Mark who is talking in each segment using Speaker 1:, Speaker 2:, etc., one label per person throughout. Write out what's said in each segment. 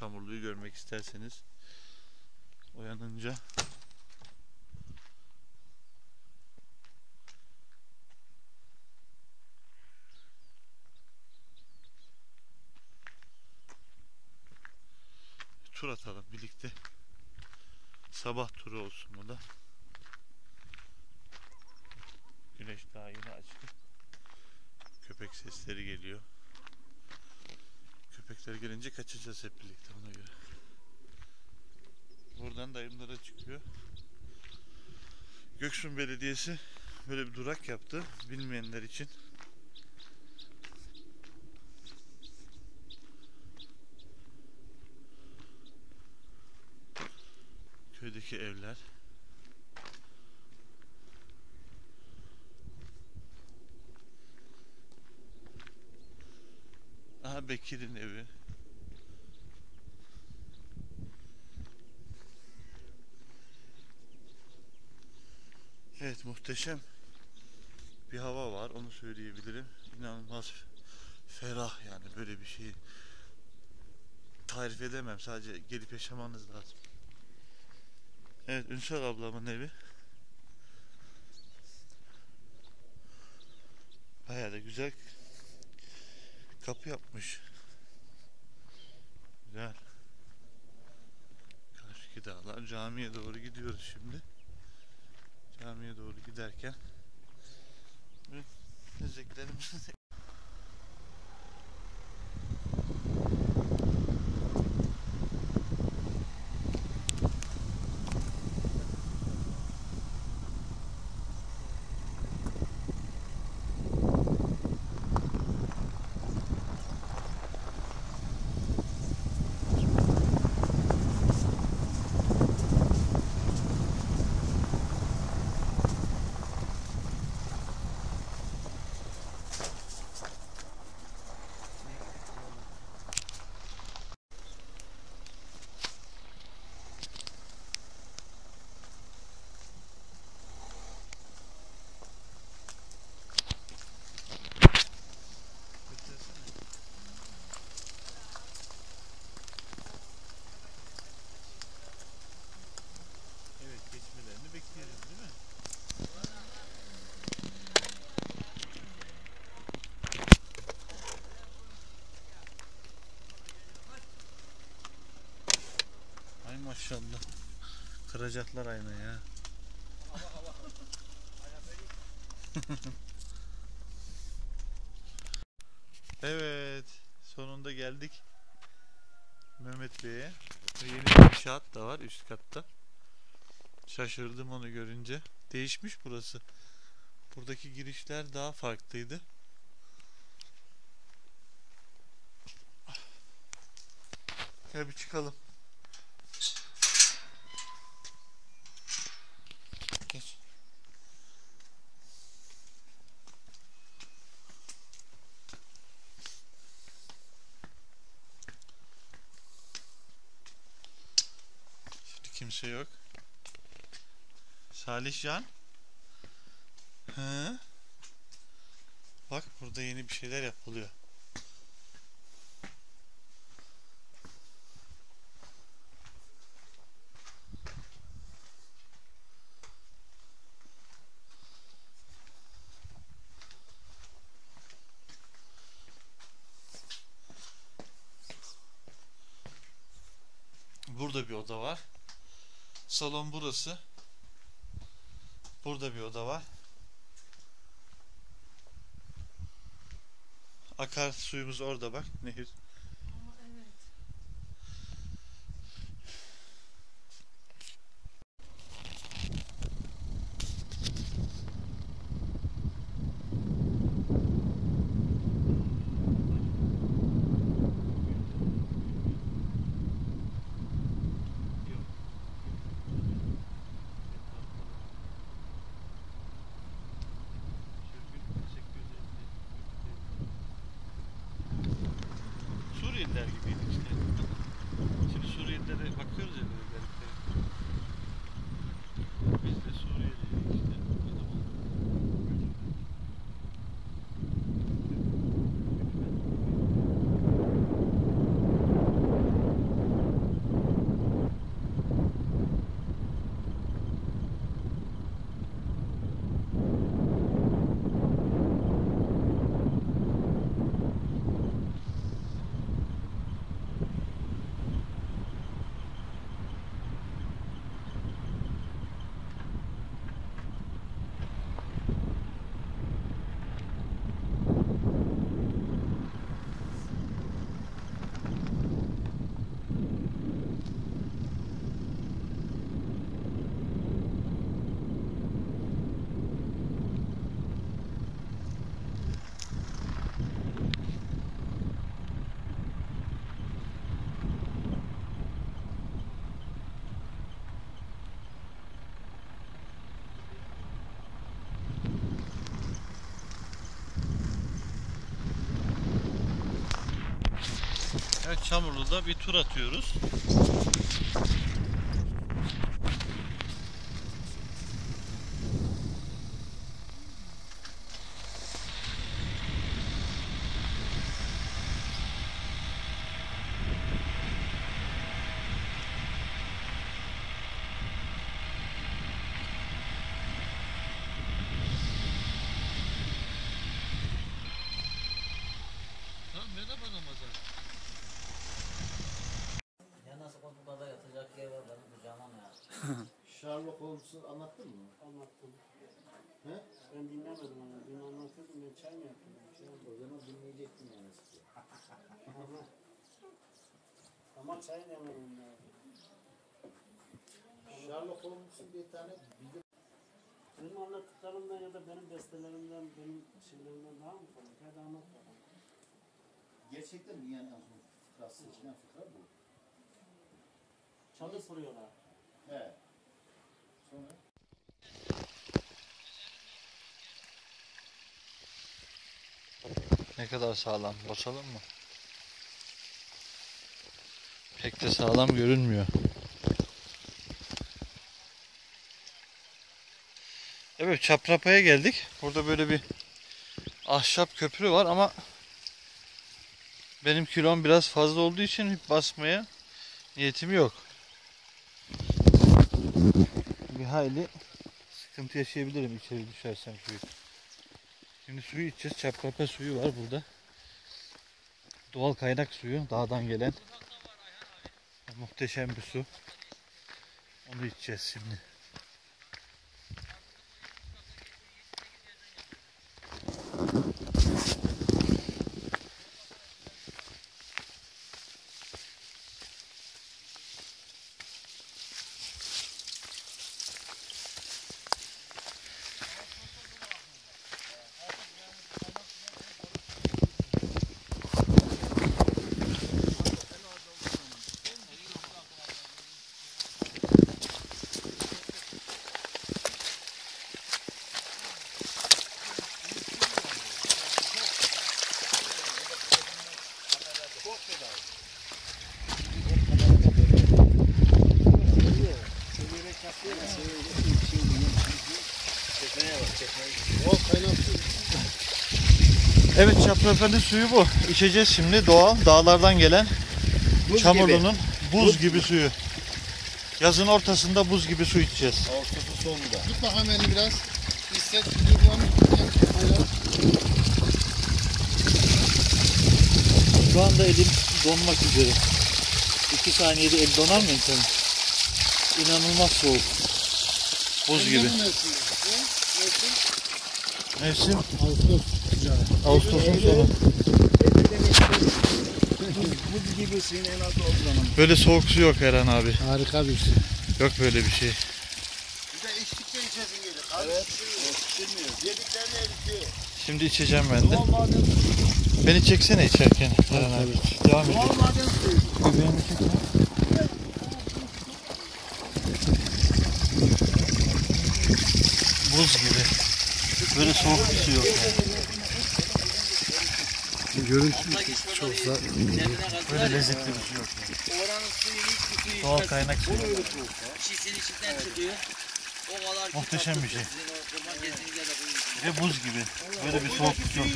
Speaker 1: çamurluğu görmek isterseniz uyanınca tur atalım birlikte. Sabah turu olsun bu da. Güneş daha yeni açtı. Köpek sesleri geliyor. Köpekler gelince kaçacağız hep birlikte ona göre. Buradan dayımlara çıkıyor. Göksun Belediyesi böyle bir durak yaptı bilmeyenler için. Köydeki evler. Bekir'in evi. Evet muhteşem bir hava var onu söyleyebilirim. İnanılmaz ferah yani böyle bir şeyi tarif edemem sadece gelip yaşamanız lazım. Evet Ünsal ablamın evi. Bayağı da güzel kapı yapmış. Güzel. Karşıki dağlar camiye doğru gidiyoruz şimdi. Camiye doğru giderken müziklerimizi Kıracaklar aynayı ya. evet. Sonunda geldik. Mehmet Bey'e. Yeni inşaat da var üst katta. Şaşırdım onu görünce. Değişmiş burası. Buradaki girişler daha farklıydı. Gel bir çıkalım. Kimse yok. Salih Can. Hı? Bak burada yeni bir şeyler yapılıyor. Burada bir oda var. Salon burası. Burada bir oda var. Akar suyumuz orada bak nehir.
Speaker 2: Engine. Evet
Speaker 1: Çamurlu'da bir tur atıyoruz. Merhaba Ramazan.
Speaker 2: Ya nasıl koltuklarda yatacak yer var benim kucağıma mı ya?
Speaker 3: Sherlock Holmes'u anlattın mı?
Speaker 4: Anlattım.
Speaker 3: He?
Speaker 4: Ben dinlemedim onu. Dün anlatırdım ben çay mı yaptım? Şey.
Speaker 3: O zaman dinleyecektin yani.
Speaker 4: Ama, ama çay demedim ya.
Speaker 3: Sherlock Holmes'un bir tane bilim
Speaker 4: Benim anlattıklarımdan ya da benim bestelerimden, benim şeylerimden daha mı komik? Hadi anlat bakalım.
Speaker 3: gerçekten dünyanın en son fıkrası seçilen fıkra bu.
Speaker 4: Çalı kuruyorlar.
Speaker 1: Ne kadar sağlam? Basalım mı? Pek de sağlam görünmüyor. Evet Çaprapa'ya geldik. Burada böyle bir ahşap köprü var ama benim kilom biraz fazla olduğu için basmaya niyetim yok. Bir hayli sıkıntı yaşayabilirim içeri düşersem suyu. Şimdi suyu içeceğiz. Çaprapa suyu var burada. Doğal kaynak suyu. Dağdan gelen. Muhteşem bir su. Onu içeceğiz şimdi. Evet Çaprapa'nın suyu bu. İçeceğiz şimdi doğal dağlardan gelen Çamurlu'nun buz gibi suyu. Yazın ortasında buz gibi su içeceğiz.
Speaker 3: Ağustos'un sonunda.
Speaker 5: Tut bakalım elini biraz. Hisset, duygulanı. Hayır.
Speaker 1: Şu anda elim donmak üzere. 2 saniyede el donar mı insanın? İnanılmaz soğuk. Buz gibi. Mevsim
Speaker 5: Ağustos sıcağı.
Speaker 1: Ağustos'un sonu.
Speaker 3: Buz gibi suyun en altı olduğu zaman.
Speaker 1: Böyle soğuk su yok Eren abi.
Speaker 5: Harika bir şey.
Speaker 1: Yok böyle bir şey.
Speaker 3: Bir de içtikçe içesin gelir. Evet. Pişirmiyor. Yediklerini eritiyor.
Speaker 1: Şimdi içeceğim ben de.
Speaker 3: Doğal.
Speaker 1: Beni çeksene içerken Eren abi. Devam
Speaker 3: Doğal
Speaker 1: edelim.
Speaker 3: maden suyu.
Speaker 1: Göbeğimi çekme. Buz gibi. Böyle soğuk bir su yok.
Speaker 5: Görüntü çok güzel.
Speaker 1: Böyle lezzetli bir su yok.
Speaker 2: Oranın suyu hiçbir suyu
Speaker 1: Doğal kaynak suyu.
Speaker 2: şişin içinden çıkıyor. O kadar
Speaker 1: Muhteşem bir şey. Ve buz gibi. Böyle bir soğuk bir su yok.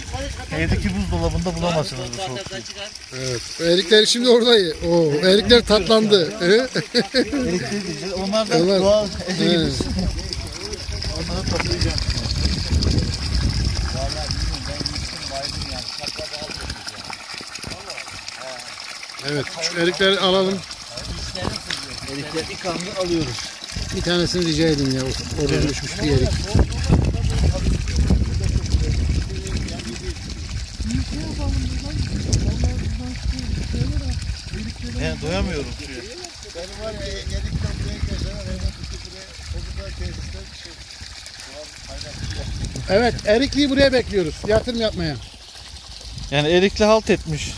Speaker 1: Evdeki buzdolabında bulamazsınız bu soğuk
Speaker 2: Zaten
Speaker 1: suyu.
Speaker 2: çıkar.
Speaker 5: Evet. Erikler şimdi orada. Oo, erikler tatlandı.
Speaker 1: Elektrik diyeceğiz. Onlar da doğal Ece gibi.
Speaker 5: Evet.
Speaker 1: Onları toplayacağım.
Speaker 5: Evet. Şu erikleri alalım.
Speaker 1: Erikleri anda alıyoruz.
Speaker 5: Bir tanesini rica edin ya. Orada düşmüş bir erik.
Speaker 1: Ben doyamıyorum suya.
Speaker 3: Benim var ya yedikten buraya geçen hemen iki buraya çocuklar tesiste şey.
Speaker 5: Evet. Erikliği buraya bekliyoruz. Yatırım yapmaya.
Speaker 1: Yani erikli halt etmiş